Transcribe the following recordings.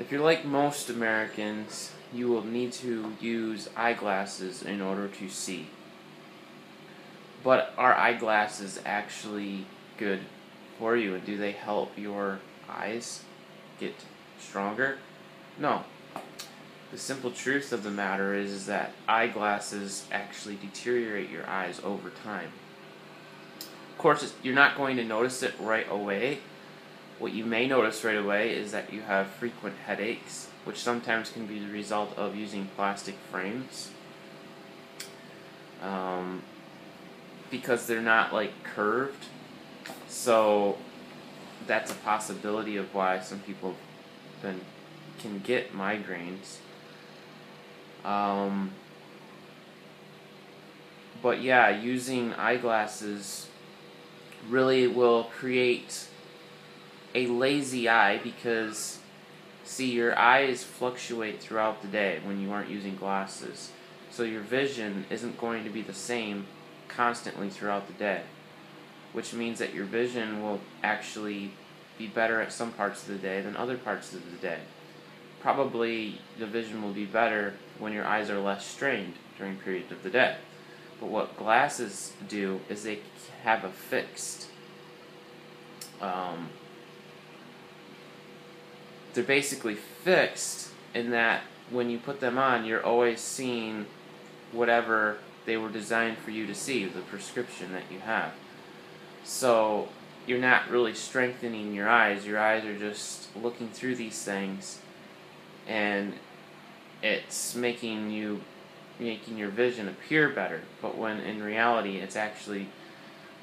If you're like most Americans, you will need to use eyeglasses in order to see. But are eyeglasses actually good for you and do they help your eyes get stronger? No. The simple truth of the matter is, is that eyeglasses actually deteriorate your eyes over time. Of course, you're not going to notice it right away. What you may notice right away is that you have frequent headaches, which sometimes can be the result of using plastic frames. Um, because they're not like curved. So that's a possibility of why some people can get migraines. Um, but yeah, using eyeglasses really will create a lazy eye because see your eyes fluctuate throughout the day when you aren't using glasses. So your vision isn't going to be the same constantly throughout the day, which means that your vision will actually be better at some parts of the day than other parts of the day. Probably the vision will be better when your eyes are less strained during periods of the day. But what glasses do is they have a fixed, um, they're basically fixed in that when you put them on, you're always seeing whatever they were designed for you to see, the prescription that you have. So you're not really strengthening your eyes. Your eyes are just looking through these things and it's making you making your vision appear better. But when in reality it's actually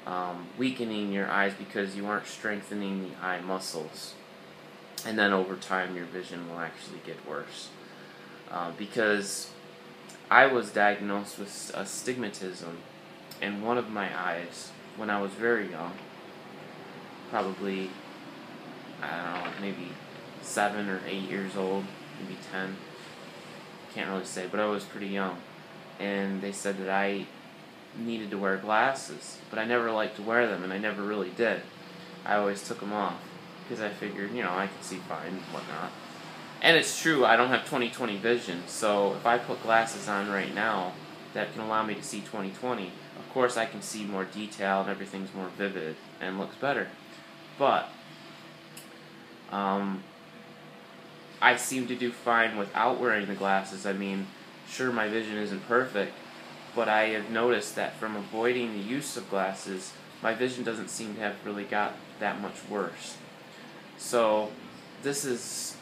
um, weakening your eyes because you aren't strengthening the eye muscles. And then over time your vision will actually get worse. Uh, because I was diagnosed with astigmatism in one of my eyes when I was very young. Probably, I don't know, maybe seven or eight years old, maybe ten. Can't really say, but I was pretty young. And they said that I needed to wear glasses, but I never liked to wear them, and I never really did. I always took them off because I figured, you know, I could see fine and whatnot. And it's true, I don't have 20/20 vision, so if I put glasses on right now that can allow me to see 20/20, of course I can see more detail and everything's more vivid and looks better. But um, I seem to do fine without wearing the glasses. I mean, sure, my vision isn't perfect, but I have noticed that from avoiding the use of glasses, my vision doesn't seem to have really got that much worse. So, this is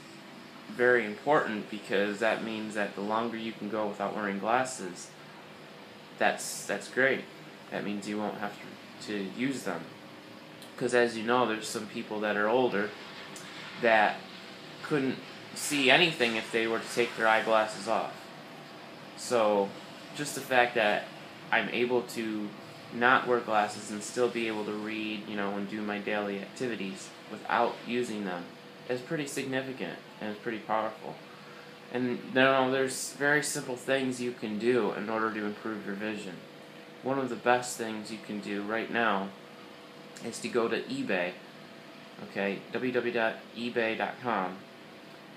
very important because that means that the longer you can go without wearing glasses, that's that's great. That means you won't have to, to use them. Because as you know, there's some people that are older that couldn't see anything if they were to take their eyeglasses off. So, just the fact that I'm able to not wear glasses and still be able to read, you know, and do my daily activities without using them is pretty significant and it's pretty powerful. And you there's very simple things you can do in order to improve your vision. One of the best things you can do right now is to go to eBay, okay, www.ebay.com,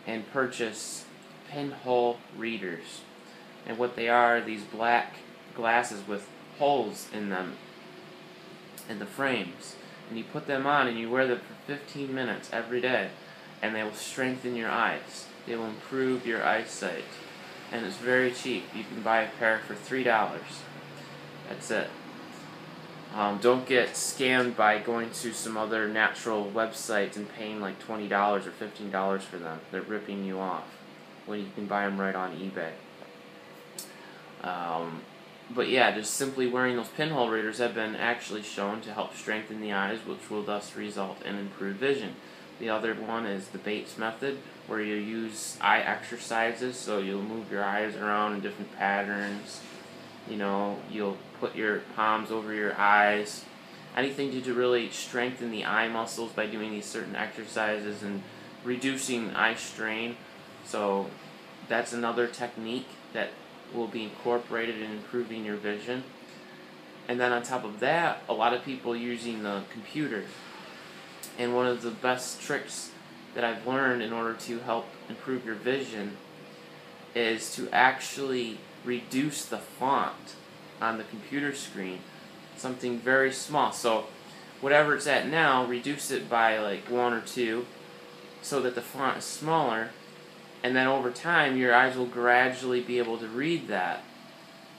and purchase pinhole readers. And what they are, these black glasses with holes in them, in the frames. And you put them on and you wear them for 15 minutes every day and they will strengthen your eyes. They will improve your eyesight. And it's very cheap. You can buy a pair for $3. That's it. Um, don't get scammed by going to some other natural websites and paying like $20 or $15 for them. They're ripping you off when you can buy them right on eBay. Um, but yeah, just simply wearing those pinhole readers have been actually shown to help strengthen the eyes, which will thus result in improved vision. The other one is the Bates method, where you use eye exercises. So you'll move your eyes around in different patterns. You know, you'll put your palms over your eyes. Anything to to really strengthen the eye muscles by doing these certain exercises and reducing eye strain. So that's another technique that will be incorporated in improving your vision. And then on top of that, a lot of people using the computer and one of the best tricks that I've learned in order to help improve your vision is to actually reduce the font on the computer screen. Something very small. So whatever it's at now, reduce it by like one or two so that the font is smaller. And then over time, your eyes will gradually be able to read that.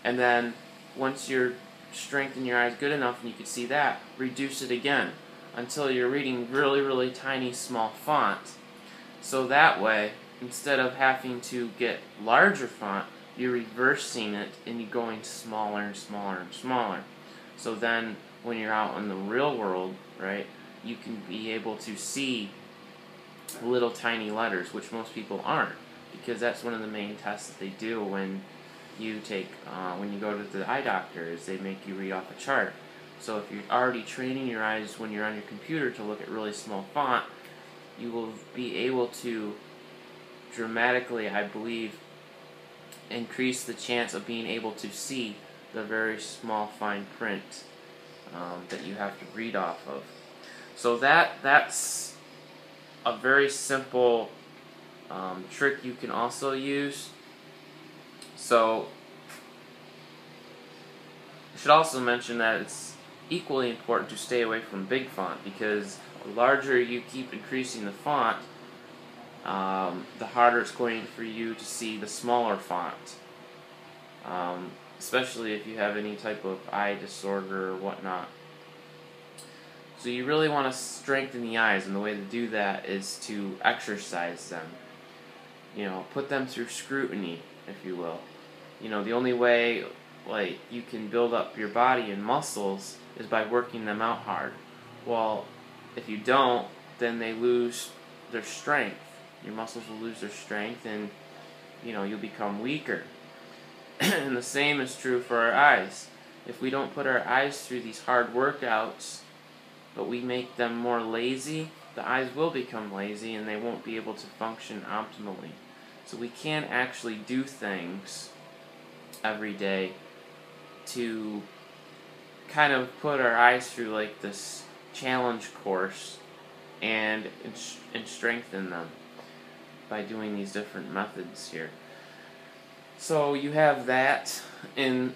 And then once you're strengthen your eyes good enough and you can see that, reduce it again until you're reading really, really tiny, small font. So that way, instead of having to get larger font, you're reversing it and you're going smaller and smaller and smaller. So then, when you're out in the real world, right, you can be able to see little tiny letters, which most people aren't, because that's one of the main tests that they do when you take uh, when you go to the eye doctor is they make you read off a chart. So if you're already training your eyes when you're on your computer to look at really small font, you will be able to dramatically, I believe, increase the chance of being able to see the very small fine print um, that you have to read off of. So that that's a very simple um, trick you can also use. So I should also mention that it's equally important to stay away from big font because the larger you keep increasing the font, um, the harder it's going for you to see the smaller font. Um, especially if you have any type of eye disorder or whatnot. So you really want to strengthen the eyes, and the way to do that is to exercise them. You know, put them through scrutiny, if you will. You know, the only way like you can build up your body and muscles is by working them out hard. Well, if you don't, then they lose their strength. Your muscles will lose their strength and you know, you'll become weaker. and the same is true for our eyes. If we don't put our eyes through these hard workouts, but we make them more lazy, the eyes will become lazy and they won't be able to function optimally. So we can't actually do things every day to kind of put our eyes through like this challenge course and and strengthen them by doing these different methods here. So you have that, and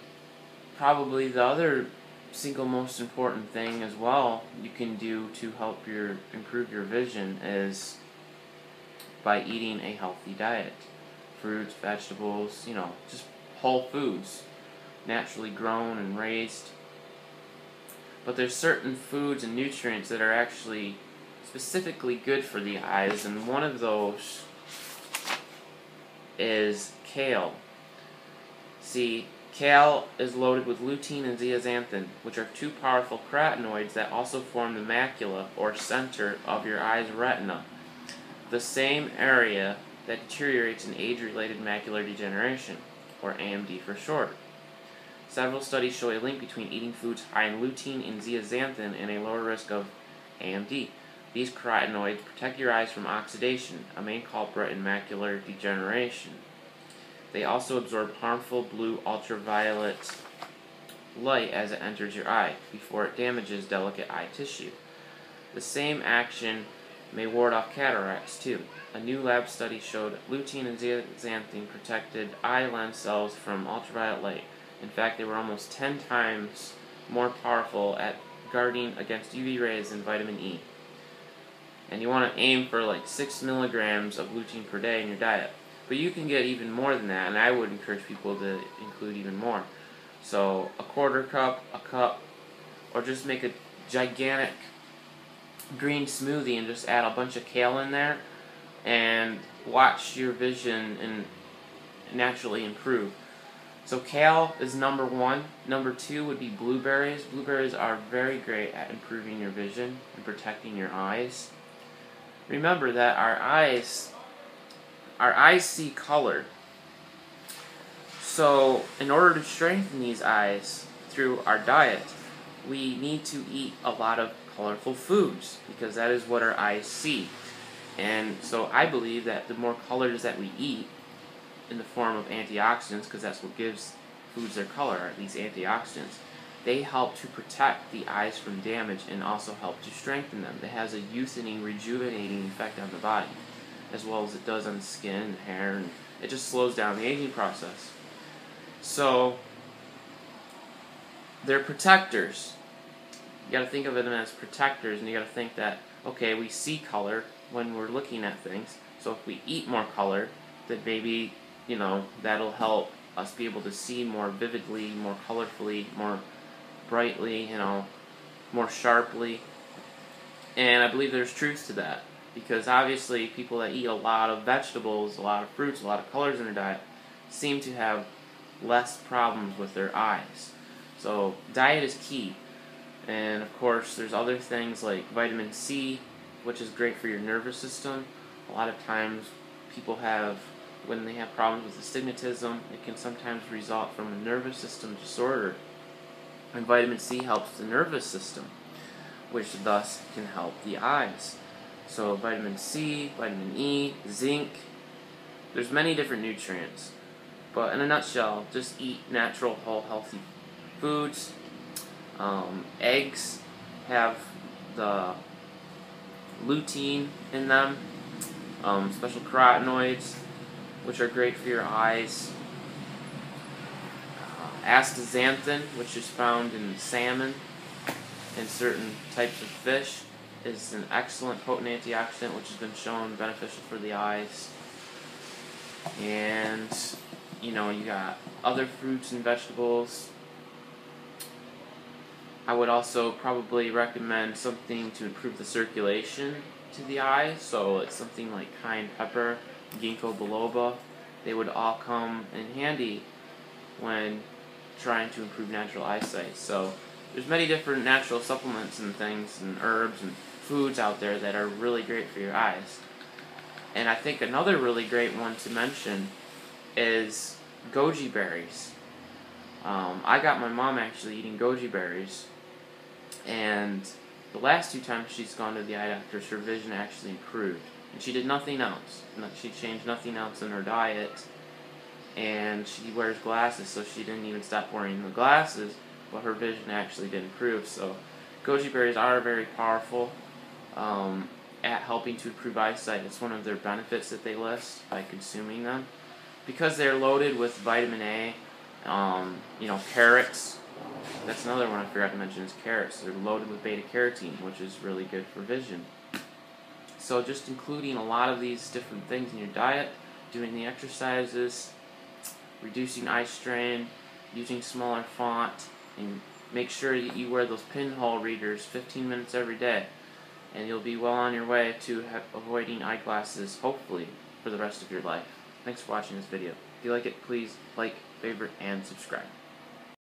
probably the other single most important thing as well you can do to help your improve your vision is by eating a healthy diet. Fruits, vegetables, you know, just whole foods, naturally grown and raised. But there's certain foods and nutrients that are actually specifically good for the eyes, and one of those is kale. See, kale is loaded with lutein and zeaxanthin, which are two powerful carotenoids that also form the macula, or center, of your eye's retina, the same area that deteriorates in age-related macular degeneration, or AMD for short. Several studies show a link between eating foods high in lutein and zeaxanthin and a lower risk of AMD. These carotenoids protect your eyes from oxidation, a main culprit in macular degeneration. They also absorb harmful blue ultraviolet light as it enters your eye before it damages delicate eye tissue. The same action may ward off cataracts too. A new lab study showed lutein and zeaxanthin protected eye lens cells from ultraviolet light. In fact, they were almost 10 times more powerful at guarding against UV rays than vitamin E. And you want to aim for like 6 milligrams of lutein per day in your diet. But you can get even more than that, and I would encourage people to include even more. So, a quarter cup, a cup, or just make a gigantic green smoothie and just add a bunch of kale in there and watch your vision and naturally improve. So kale is number one. Number two would be blueberries. Blueberries are very great at improving your vision and protecting your eyes. Remember that our eyes our eyes see color. So, in order to strengthen these eyes through our diet, we need to eat a lot of colorful foods because that is what our eyes see. And so I believe that the more colors that we eat in the form of antioxidants, because that's what gives foods their color, these antioxidants, they help to protect the eyes from damage and also help to strengthen them. It has a youthening, rejuvenating effect on the body, as well as it does on skin and hair, and it just slows down the aging process. So, they're protectors. You gotta think of them as protectors, and you gotta think that, okay, we see color when we're looking at things, so if we eat more color, that maybe, you know, that'll help us be able to see more vividly, more colorfully, more brightly, you know, more sharply. And I believe there's truth to that. Because obviously, people that eat a lot of vegetables, a lot of fruits, a lot of colors in their diet, seem to have less problems with their eyes. So, diet is key. And of course, there's other things like vitamin C, which is great for your nervous system. A lot of times, people have, when they have problems with astigmatism, it can sometimes result from a nervous system disorder and vitamin C helps the nervous system, which thus can help the eyes. So vitamin C, vitamin E, zinc, there's many different nutrients. But in a nutshell, just eat natural, whole, healthy foods. Um, eggs have the lutein in them, um, special carotenoids, which are great for your eyes astaxanthin, which is found in salmon and certain types of fish, is an excellent potent antioxidant which has been shown beneficial for the eyes. And, you know, you got other fruits and vegetables. I would also probably recommend something to improve the circulation to the eye. So it's something like cayenne pepper, ginkgo biloba. They would all come in handy when trying to improve natural eyesight. So there's many different natural supplements and things and herbs and foods out there that are really great for your eyes. And I think another really great one to mention is goji berries. Um, I got my mom actually eating goji berries, and the last two times she's gone to the eye doctor, her vision actually improved. And she did nothing else. She changed nothing else in her diet and she wears glasses, so she didn't even stop wearing the glasses, but her vision actually did improve. So, goji berries are very powerful um, at helping to improve eyesight. It's one of their benefits that they list by consuming them. Because they're loaded with vitamin A, um, you know, carrots. That's another one I forgot to mention is carrots. They're loaded with beta carotene, which is really good for vision. So, just including a lot of these different things in your diet, doing the exercises, reducing eye strain, using smaller font, and make sure that you wear those pinhole readers 15 minutes every day. And you'll be well on your way to avoiding eyeglasses, hopefully, for the rest of your life. Thanks for watching this video. If you like it, please like, favorite, and subscribe.